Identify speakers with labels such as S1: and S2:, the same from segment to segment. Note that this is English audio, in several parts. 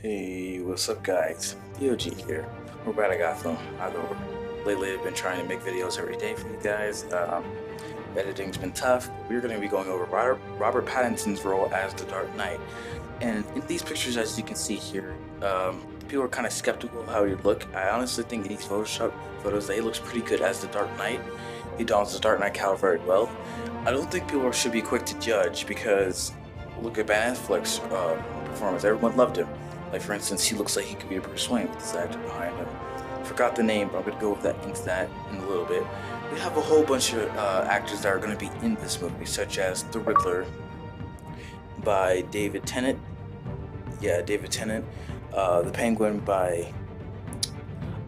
S1: Hey, what's up, guys? BOG here. We're back at Gotham. I know lately I've been trying to make videos every day for you guys. Um, editing's been tough. We're going to be going over Robert, Pattinson's role as the Dark Knight. And in these pictures, as you can see here, um, people are kind of skeptical of how he would look. I honestly think in these Photoshop photos that he looks pretty good as the Dark Knight. He dons the Dark Knight cowl very well. I don't think people should be quick to judge because look at Ben Affleck's uh, performance. Everyone loved him. Like for instance, he looks like he could be a Bruce Wayne with this actor behind him. Forgot the name, but I'm gonna go with that into that in a little bit. We have a whole bunch of uh, actors that are gonna be in this movie, such as The Riddler by David Tennant. Yeah, David Tennant. Uh, the Penguin by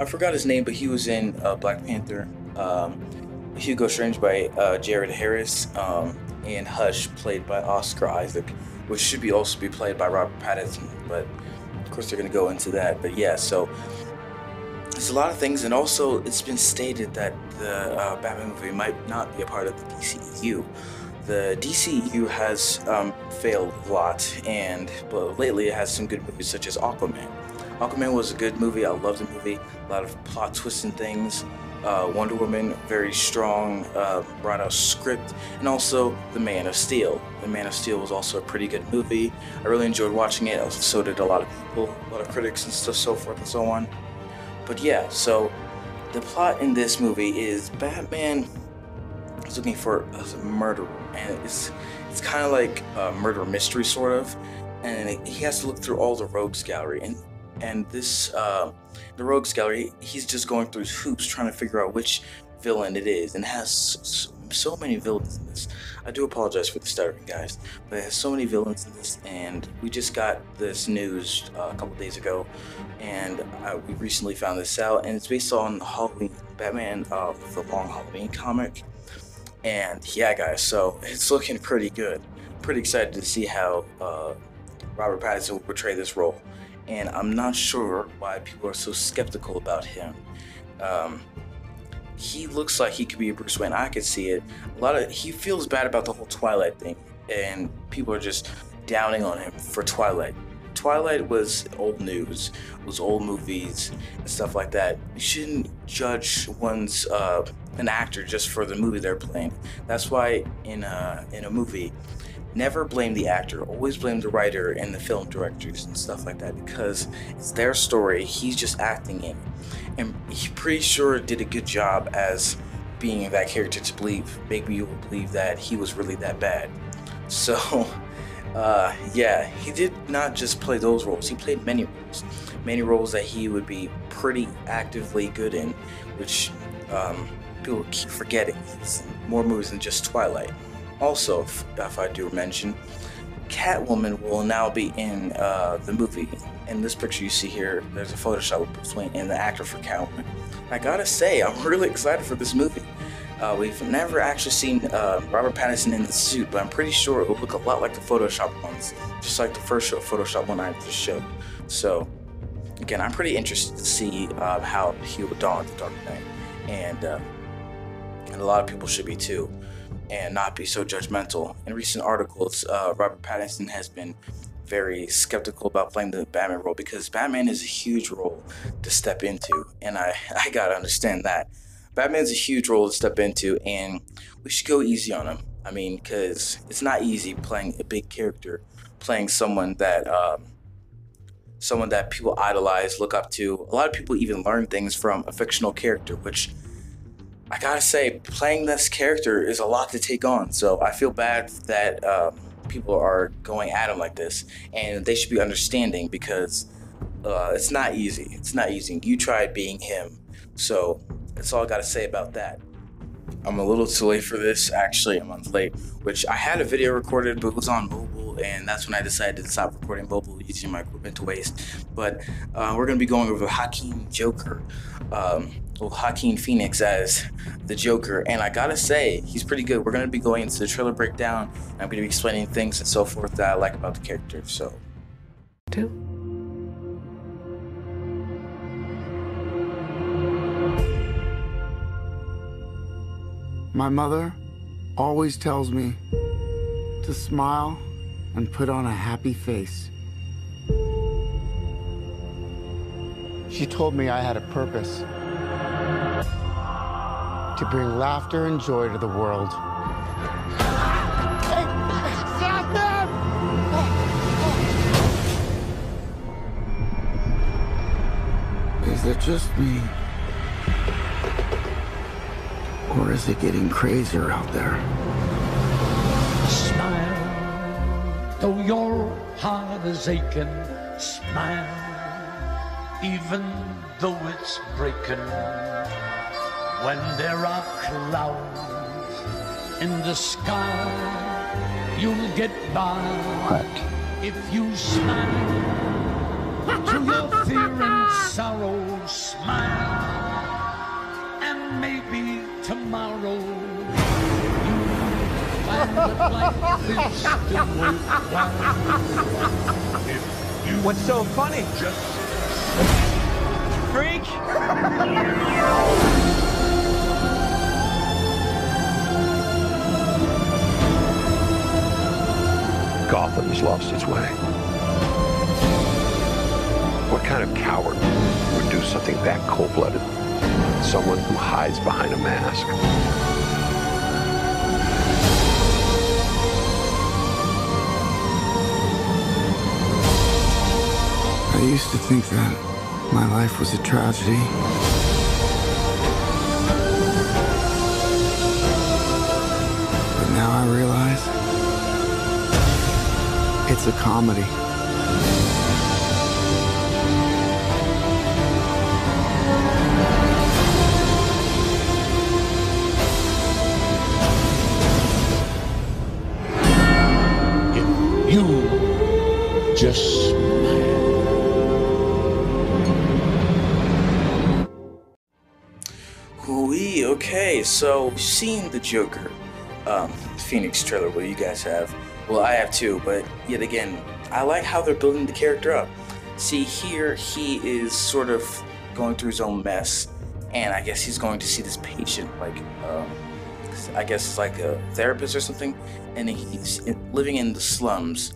S1: I forgot his name, but he was in uh, Black Panther. Um, Hugo Strange by uh, Jared Harris, um, and Hush played by Oscar Isaac, which should be also be played by Robert Pattinson, but of course they're going to go into that. But yeah, so there's a lot of things, and also it's been stated that the uh, Batman movie might not be a part of the DCEU. The DCEU has um, failed a lot, and but lately it has some good movies such as Aquaman. Aquaman was a good movie. I loved the movie. A lot of plot twists and things. Uh, Wonder Woman, very strong, uh, brought out script, and also The Man of Steel. The Man of Steel was also a pretty good movie. I really enjoyed watching it. So did a lot of people, a lot of critics and stuff, so forth and so on. But yeah, so the plot in this movie is Batman is looking for a murderer, and it's it's kind of like a murder mystery sort of, and he has to look through all the rogues gallery and and this uh, the rogues gallery he's just going through his hoops trying to figure out which villain it is and has so, many villains in this. I do apologize for the stuttering guys but it has so many villains in this and we just got this news uh, a couple days ago and uh, we recently found this out and it's based on the halloween batman uh, the long halloween comic and yeah guys so it's looking pretty good. Pretty excited to see how uh, robert pattinson will portray this role and I'm not sure why people are so skeptical about him. Um, he looks like he could be a Bruce Wayne. I could see it. A lot of he feels bad about the whole Twilight thing, and people are just downing on him for Twilight. Twilight was old news, was old movies and stuff like that. You shouldn't judge one's uh, an actor just for the movie they're playing. That's why in a in a movie, never blame the actor always blame the writer and the film directors and stuff like that because it's their story he's just acting in it. and he pretty sure did a good job as being that character to believe maybe you believe that he was really that bad so uh, yeah he did not just play those roles he played many roles many roles that he would be pretty actively good in which um, people keep forgetting it's more movies than just twilight also, if, if I do mention, Catwoman will now be in uh, the movie. In this picture you see here, there's a Photoshop Wayne and the actor for Catwoman. I gotta say, I'm really excited for this movie. Uh, we've never actually seen uh, Robert Pattinson in the suit, but I'm pretty sure it will look a lot like the Photoshop ones, just like the first show, Photoshop one I just showed. So, again, I'm pretty interested to see uh, how he will don the Dark Knight, and uh, and a lot of people should be too and not be so judgmental. In recent articles, uh, Robert Pattinson has been very skeptical about playing the Batman role because Batman is a huge role to step into, and I, I gotta understand that. Batman's a huge role to step into, and we should go easy on him. I mean, because it's not easy playing a big character, playing someone that um, someone that people idolize, look up to. A lot of people even learn things from a fictional character, which I gotta say, playing this character is a lot to take on. So I feel bad that um, people are going at him like this, and they should be understanding because uh, it's not easy. It's not easy. You tried being him, so that's all I gotta say about that. I'm a little too late for this. Actually, a month late, which I had a video recorded, but it was on mobile, and that's when I decided to stop recording mobile using my equipment to waste. But uh, we're gonna be going over Joaquin Joker. Um, well, Joaquin Phoenix as the Joker, and I gotta say, he's pretty good. We're gonna be going into the trailer breakdown. I'm gonna be explaining things and so forth that I like about the character. So, two.
S2: My mother always tells me to smile and put on a happy face. She told me I had a purpose to bring laughter and joy to the world. Hey, stop them! Is it just me? Or is it getting crazier out there?
S3: Smile, though your heart is aching. Smile, even though it's breaking. When there are clouds in the sky, you'll get by.
S2: What?
S3: If you smile to your fear and sorrow, smile, and maybe tomorrow you find that life is still worthwhile. If you
S4: What's so funny?
S3: just
S4: Freak!
S5: Gotham's lost its way. What kind of coward would do something that cold-blooded? Someone who hides behind a mask.
S2: I used to think that my life was a tragedy. But now I realize it's a comedy.
S1: So we've the Joker, um, Phoenix trailer. Well, you guys have. Well, I have too, but yet again, I like how they're building the character up. See, here he is sort of going through his own mess, and I guess he's going to see this patient, like, um, I guess it's like a therapist or something, and he's living in the slums.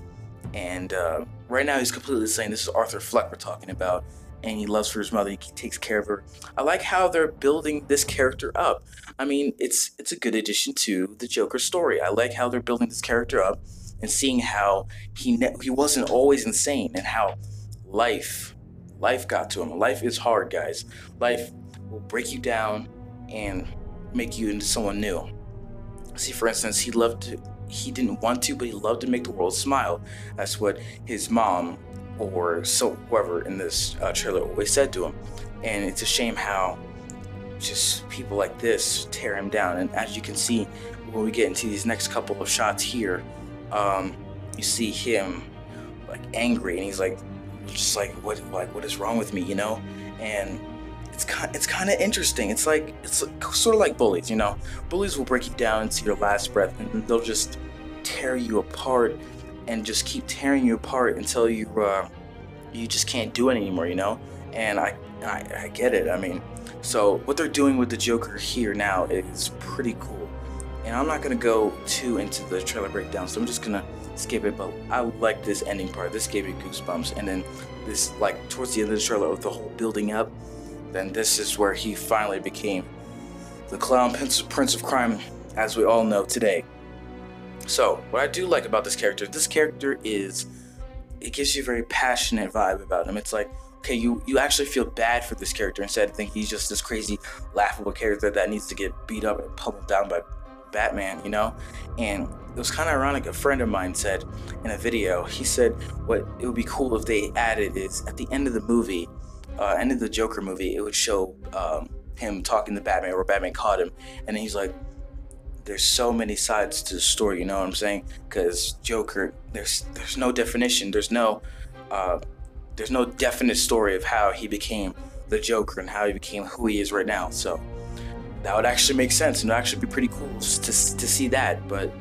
S1: And uh, right now, he's completely saying this is Arthur Fleck we're talking about, and he loves for his mother. He takes care of her. I like how they're building this character up. I mean, it's it's a good addition to the Joker story. I like how they're building this character up and seeing how he ne- he wasn't always insane and how life life got to him. Life is hard, guys. Life will break you down and make you into someone new. See, for instance, he loved to, he didn't want to, but he loved to make the world smile. That's what his mom or so whoever in this uh, trailer always said to him. And it's a shame how just people like this tear him down. And as you can see, when we get into these next couple of shots here, um, you see him like angry, and he's like, just like what, like what is wrong with me, you know? And it's kind, it's kind of interesting. It's like it's sort of like bullies, you know. Bullies will break you down to your last breath, and they'll just tear you apart, and just keep tearing you apart until you uh, you just can't do it anymore, you know. And I, I I get it. I mean, so what they're doing with the Joker here now is pretty cool. And I'm not gonna go too into the trailer breakdown, so I'm just gonna skip it. But I like this ending part. This gave me goosebumps, and then this like towards the end of the trailer with the whole building up then this is where he finally became the clown prince, prince of crime as we all know today so what i do like about this character this character is it gives you a very passionate vibe about him. It's like okay you you actually feel bad for this character instead of thinking he's just this crazy laughable character that needs to get beat up and pummeled down by batman you know? And it was kind of ironic a friend of mine said in a video he said what it would be cool if they added is at the end of the movie uh, end of the Joker movie, it would show um, him talking to Batman, or Batman caught him, and he's like, "There's so many sides to the story." You know what I'm saying? Because Joker, there's there's no definition. There's no uh, there's no definite story of how he became the Joker and how he became who he is right now. So that would actually make sense, and it'd actually be pretty cool to to see that. But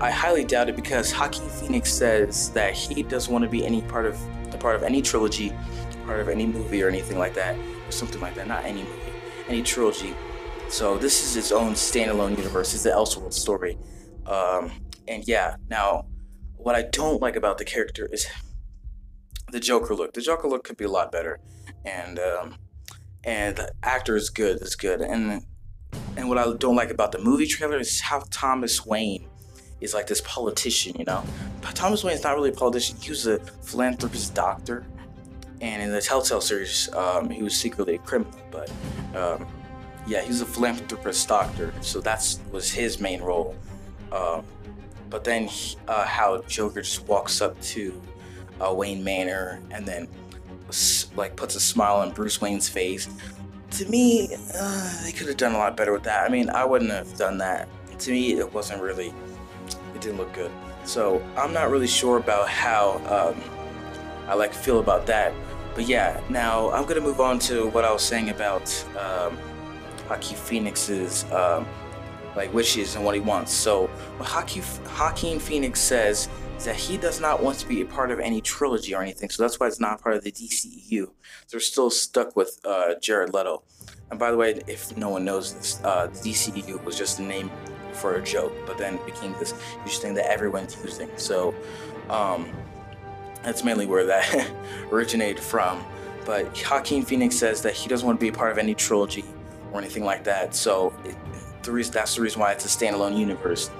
S1: I highly doubt it because Joaquin Phoenix says that he doesn't want to be any part of a part of any trilogy part of any movie or anything like that, or something like that. Not any movie, any trilogy. So this is its own standalone universe. It's the Elseworld story. Um, and yeah, now what I don't like about the character is the Joker look. The Joker look could be a lot better. and um, and the actor is good. It's good, and and what I don't like about the movie trailer is how Thomas Wayne is like this politician, you know. But Thomas Wayne is not really a politician. He was a philanthropist doctor, and in the Telltale series, um, he was secretly a criminal. But um, yeah, he was a philanthropist doctor, so that's was his main role. Um, but then he, uh, how Joker just walks up to uh, Wayne Manor and then like puts a smile on Bruce Wayne's face. To me, uh, they could have done a lot better with that. I mean, I wouldn't have done that. To me, it wasn't really. It didn't look good. So I'm not really sure about how um, I like feel about that. But yeah, now I'm gonna move on to what I was saying about um, Joaquin Phoenix's um, like wishes and what he wants. So what Joaquin, Joaquin Phoenix says is that he does not want to be a part of any trilogy or anything. So that's why it's not part of the DCEU. They're still stuck with uh, Jared Leto. And by the way, if no one knows this, uh, the DCEU was just a name for a joke, but then it became this huge thing that everyone's using. So um, that's mainly where that originated from. But Joaquin Phoenix says that he doesn't want to be a part of any trilogy or anything like that. So it, the reason that's the reason why it's a standalone universe,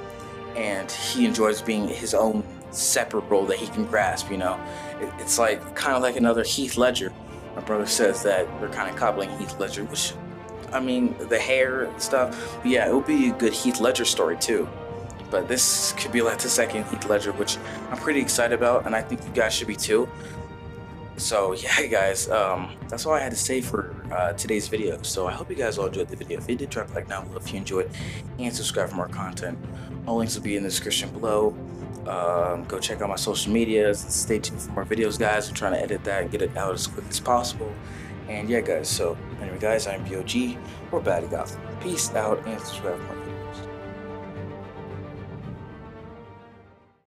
S1: and he enjoys being his own separate role that he can grasp. You know, it, it's like kind of like another Heath Ledger. My brother says that they're kind of cobbling Heath Ledger, which, I mean, the hair and stuff. But yeah, it would be a good Heath Ledger story too. But this could be like the second Heath Ledger, which I'm pretty excited about, and I think you guys should be too. So yeah, guys, um, that's all I had to say for uh, today's video. So I hope you guys all enjoyed the video. If you did, drop a like down below if you enjoyed, and subscribe for more content. All links will be in the description below. Um, go check out my social medias. Stay tuned for more videos, guys. I'm trying to edit that and get it out as quick as possible. And yeah, guys. So anyway, guys, I'm BOG. We're Batty. Peace out and subscribe for more.